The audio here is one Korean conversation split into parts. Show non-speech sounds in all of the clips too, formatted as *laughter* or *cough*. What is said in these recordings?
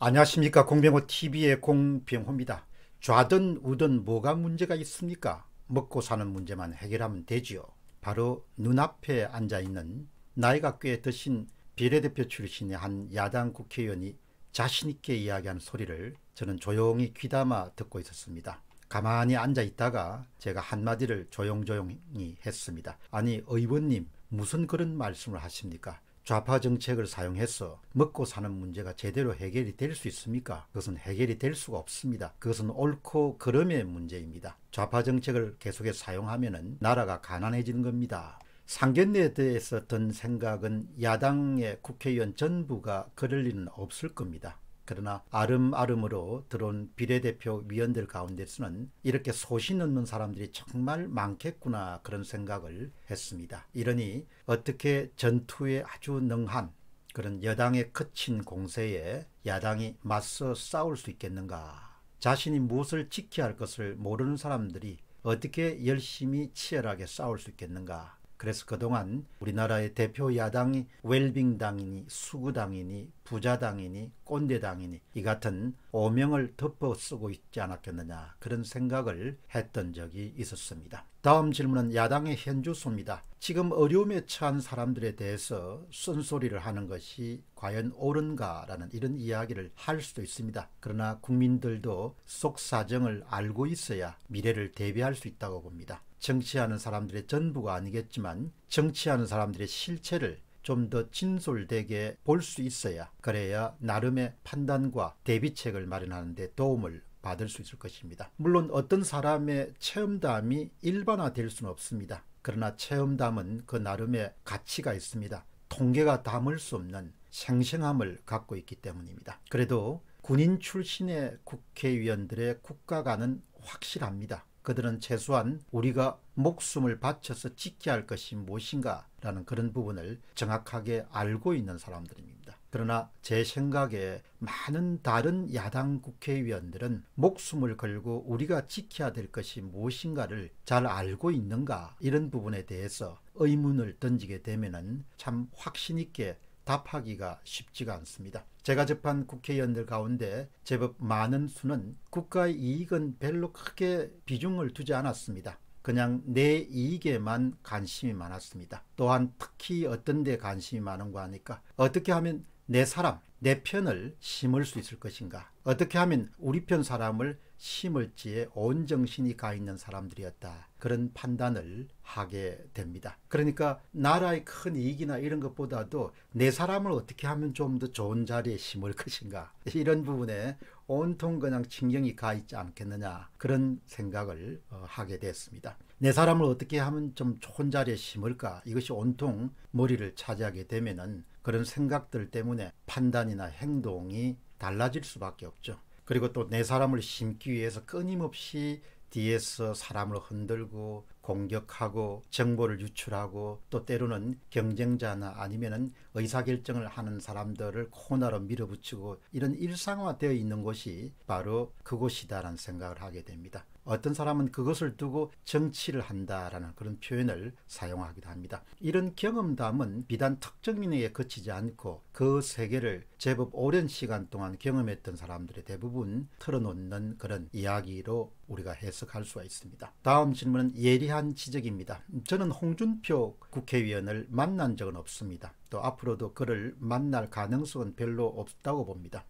안녕하십니까 공병호 TV의 공병호입니다. 좌든 우든 뭐가 문제가 있습니까? 먹고 사는 문제만 해결하면 되지요. 바로 눈앞에 앉아있는 나이가 꽤 드신 비례대표 출신의 한 야당 국회의원이 자신있게 이야기하는 소리를 저는 조용히 귀담아 듣고 있었습니다. 가만히 앉아 있다가 제가 한마디를 조용조용히 했습니다. 아니 의원님 무슨 그런 말씀을 하십니까? 좌파 정책을 사용해서 먹고 사는 문제가 제대로 해결이 될 수 있습니까? 그것은 해결이 될 수가 없습니다. 그것은 옳고 그름의 문제입니다. 좌파 정책을 계속해서 사용하면 나라가 가난해지는 겁니다. 상견례에 대해서 든 생각은 야당의 국회의원 전부가 그럴 일은 없을 겁니다. 그러나 아름아름으로 들어온 비례대표 위원들 가운데서는 이렇게 소신 없는 사람들이 정말 많겠구나 그런 생각을 했습니다. 이러니 어떻게 전투에 아주 능한 그런 여당의 거친 공세에 야당이 맞서 싸울 수 있겠는가 자신이 무엇을 지켜야 할 것을 모르는 사람들이 어떻게 열심히 치열하게 싸울 수 있겠는가 그래서 그동안 우리나라의 대표 야당이 웰빙당이니 수구당이니 부자당이니 꼰대당이니 이 같은 오명을 덮어 쓰고 있지 않았겠느냐 그런 생각을 했던 적이 있었습니다. 다음 질문은 야당의 현주소입니다. 지금 어려움에 처한 사람들에 대해서 쓴소리를 하는 것이 과연 옳은가라는 이런 이야기를 할 수도 있습니다. 그러나 국민들도 속사정을 알고 있어야 미래를 대비할 수 있다고 봅니다. 정치하는 사람들의 전부가 아니겠지만 정치하는 사람들의 실체를 좀 더 진솔되게 볼 수 있어야 그래야 나름의 판단과 대비책을 마련하는 데 도움을 받을 수 있을 것입니다. 물론 어떤 사람의 체험담이 일반화될 수는 없습니다. 그러나 체험담은 그 나름의 가치가 있습니다. 통계가 담을 수 없는 생생함을 갖고 있기 때문입니다. 그래도 군인 출신의 국회의원들의 국가관은 확실합니다. 그들은 최소한 우리가 목숨을 바쳐서 지켜야 할 것이 무엇인가 라는 그런 부분을 정확하게 알고 있는 사람들입니다. 그러나 제 생각에 많은 다른 야당 국회의원들은 목숨을 걸고 우리가 지켜야 될 것이 무엇인가를 잘 알고 있는가 이런 부분에 대해서 의문을 던지게 되면 참 확신 있게 답하기가 쉽지가 않습니다. 제가 접한 국회의원들 가운데 제법 많은 수는 국가의 이익은 별로 크게 비중을 두지 않았습니다. 그냥 내 이익에만 관심이 많았습니다. 또한 특히 어떤 데 관심이 많은가 하니까 어떻게 하면 내 사람, 내 편을 심을 수 있을 것인가 어떻게 하면 우리 편 사람을 심을지에 온 정신이 가 있는 사람들이었다. 그런 판단을 하게 됩니다. 그러니까 나라의 큰 이익이나 이런 것보다도 내 사람을 어떻게 하면 좀 더 좋은 자리에 심을 것인가 *laughs* 이런 부분에 온통 그냥 신경이 가 있지 않겠느냐 그런 생각을 어, 하게 됐습니다. 내 사람을 어떻게 하면 좀 좋은 자리에 심을까 이것이 온통 머리를 차지하게 되면은 그런 생각들 때문에 판단이나 행동이 달라질 수밖에 없죠. 그리고 또 내 사람을 심기 위해서 끊임없이 뒤에서 사람을 흔들고 공격하고 정보를 유출하고 또 때로는 경쟁자나 아니면은 의사결정을 하는 사람들을 코너로 밀어붙이고 이런 일상화되어 있는 곳이 바로 그곳이다라는 생각을 하게 됩니다. 어떤 사람은 그것을 두고 정치를 한다라는 그런 표현을 사용하기도 합니다. 이런 경험담은 비단 특정인에게 그치지 않고 그 세계를 제법 오랜 시간 동안 경험했던 사람들의 대부분 털어놓는 그런 이야기로 우리가 해석할 수가 있습니다. 다음 질문은 예리한 지적입니다. 저는 홍준표 국회의원을 만난 적은 없습니다. 또 앞으로도 그를 만날 가능성은 별로 없다고 봅니다.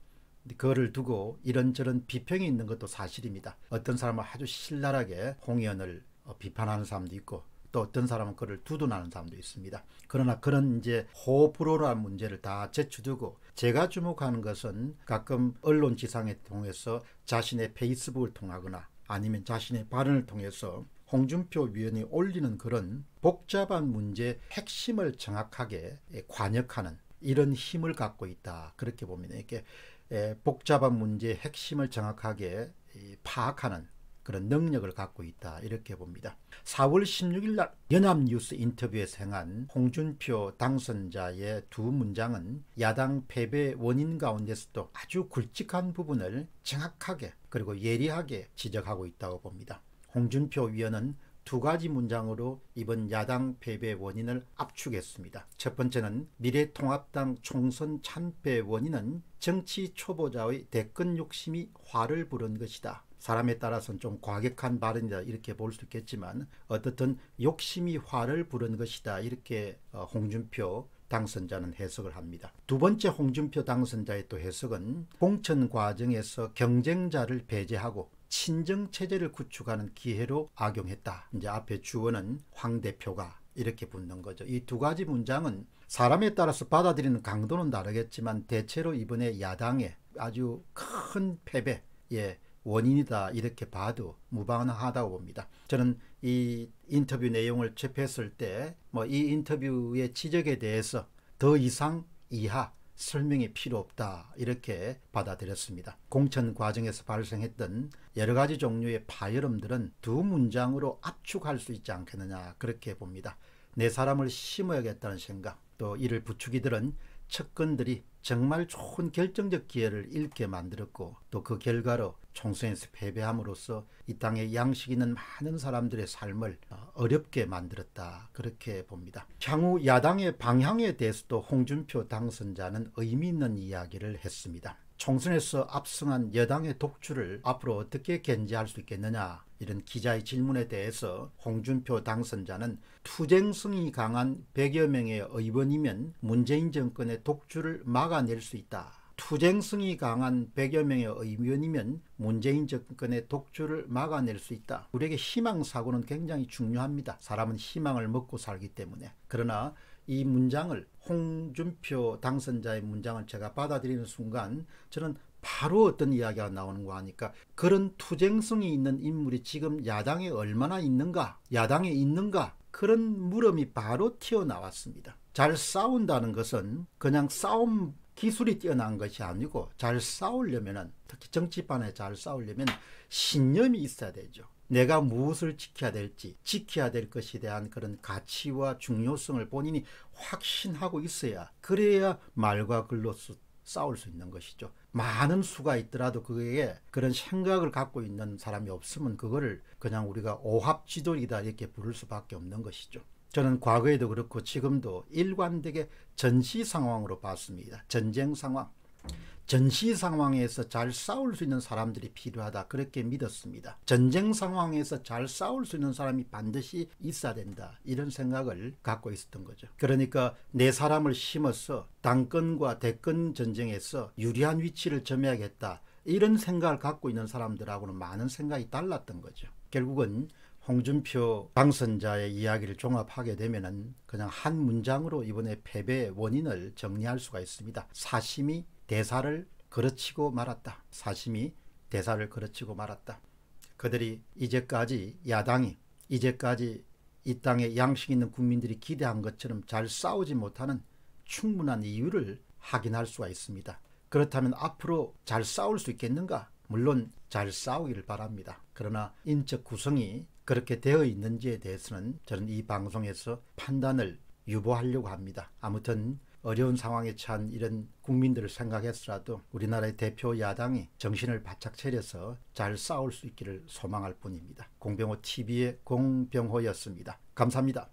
그거를 두고 이런저런 비평이 있는 것도 사실입니다. 어떤 사람은 아주 신랄하게 홍 의원을 어, 비판하는 사람도 있고 또 어떤 사람은 그를 두둔하는 사람도 있습니다. 그러나 그런 이제 호불호라는 문제를 다 제쳐두고 제가 주목하는 것은 가끔 언론 지상에 통해서 자신의 페이스북을 통하거나 아니면 자신의 발언을 통해서 홍준표 위원이 올리는 그런 복잡한 문제의 핵심을 정확하게 관역하는 이런 힘을 갖고 있다. 그렇게 보면 이렇게 복잡한 문제의 핵심을 정확하게 파악하는 그런 능력을 갖고 있다 이렇게 봅니다. 4월 16일 날 연합뉴스 인터뷰에서 행한 홍준표 당선자의 두 문장은 야당 패배 원인 가운데서도 아주 굵직한 부분을 정확하게 그리고 예리하게 지적하고 있다고 봅니다. 홍준표 위원은 두 가지 문장으로 이번 야당 패배 원인을 압축했습니다. 첫 번째는 미래통합당 총선 참패 원인은 정치 초보자의 대권 욕심이 화를 부른 것이다. 사람에 따라서는 좀 과격한 발언이다 이렇게 볼 수 있겠지만 어떻든 욕심이 화를 부른 것이다 이렇게 어, 홍준표 당선자는 해석을 합니다. 두 번째 홍준표 당선자의 또 해석은 공천 과정에서 경쟁자를 배제하고 친정 체제를 구축하는 기회로 악용했다. 이제 앞에 주어는 황 대표가 이렇게 붙는 거죠. 이 두 가지 문장은 사람에 따라서 받아들이는 강도는 다르겠지만 대체로 이번에 야당의 아주 큰 패배의 원인이다 이렇게 봐도 무방하다고 봅니다. 저는 이 인터뷰 내용을 접했을 때 뭐 이 인터뷰의 지적에 대해서 더 이상 이하 설명이 필요 없다 이렇게 받아들였습니다. 공천 과정에서 발생했던 여러 가지 종류의 파열음들은 두 문장으로 압축할 수 있지 않겠느냐 그렇게 봅니다. 내 사람을 심어야겠다는 생각 또 이를 부추기들은 측근들이 정말 좋은 결정적 기회를 잃게 만들었고 또 그 결과로 총선에서 패배함으로써 이 땅에 양식 있는 많은 사람들의 삶을 어렵게 만들었다 그렇게 봅니다. 향후 야당의 방향에 대해서도 홍준표 당선자는 의미 있는 이야기를 했습니다. 총선에서 압승한 여당의 독주를 앞으로 어떻게 견제할 수 있겠느냐 이런 기자의 질문에 대해서 홍준표 당선자는 투쟁성이 강한 100여 명의 의원이면 문재인 정권의 독주를 막아낼 수 있다. 투쟁성이 강한 100여 명의 의원이면 문재인 정권의 독주를 막아낼 수 있다. 우리에게 희망사고는 굉장히 중요합니다. 사람은 희망을 먹고 살기 때문에. 그러나 이 문장을 홍준표 당선자의 문장을 제가 받아들이는 순간 저는 바로 어떤 이야기가 나오는 거 하니까 그런 투쟁성이 있는 인물이 지금 야당에 얼마나 있는가 야당에 있는가 그런 물음이 바로 튀어나왔습니다. 잘 싸운다는 것은 그냥 싸움 기술이 뛰어난 것이 아니고 잘 싸우려면 특히 정치판에 잘 싸우려면 신념이 있어야 되죠. 내가 무엇을 지켜야 될지 지켜야 될 것에 대한 그런 가치와 중요성을 본인이 확신하고 있어야 그래야 말과 글로서 싸울 수 있는 것이죠. 많은 수가 있더라도 그게 그런 생각을 갖고 있는 사람이 없으면 그거를 그냥 우리가 오합지졸이다 이렇게 부를 수밖에 없는 것이죠. 저는 과거에도 그렇고 지금도 일관되게 전시 상황으로 봤습니다. 전쟁 상황. 전시 상황에서 잘 싸울 수 있는 사람들이 필요하다 그렇게 믿었습니다. 전쟁 상황에서 잘 싸울 수 있는 사람이 반드시 있어야 된다 이런 생각을 갖고 있었던 거죠. 그러니까 내 사람을 심어서 당권과 대권 전쟁에서 유리한 위치를 점해야겠다 이런 생각을 갖고 있는 사람들하고는 많은 생각이 달랐던 거죠. 결국은 홍준표 당선자의 이야기를 종합하게 되면 그냥 한 문장으로 이번에 패배 원인을 정리할 수가 있습니다. 사심이 대사를 거르치고 말았다. 사심이 대사를 거르치고 말았다. 그들이 이제까지 야당이 이제까지 이 땅에 양식 있는 국민들이 기대한 것처럼 잘 싸우지 못하는 충분한 이유를 확인할 수가 있습니다. 그렇다면 앞으로 잘 싸울 수 있겠는가? 물론 잘 싸우기를 바랍니다. 그러나 인적 구성이 그렇게 되어 있는지에 대해서는 저는 이 방송에서 판단을 유보하려고 합니다. 아무튼 어려운 상황에 처한 이런 국민들을 생각했으라도 우리나라의 대표 야당이 정신을 바짝 차려서 잘 싸울 수 있기를 소망할 뿐입니다. 공병호 TV의 공병호였습니다. 감사합니다.